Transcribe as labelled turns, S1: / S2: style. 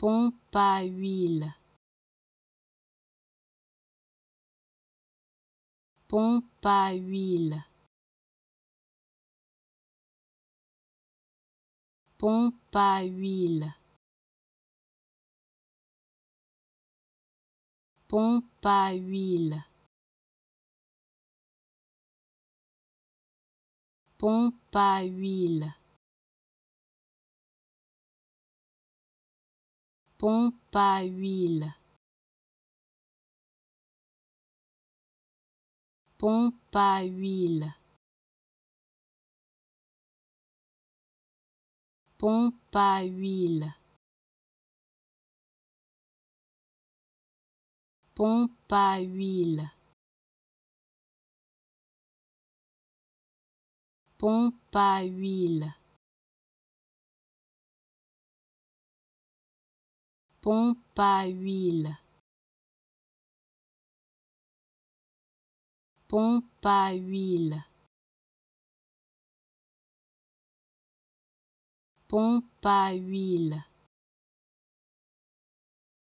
S1: pompe à huile pompe à huile pompe à huile pompe à huile pompe à huile pompe à huile pompe à huile pompe à huile pompe à huile pompe à huile pompe à huile pompe à huile pompe à huile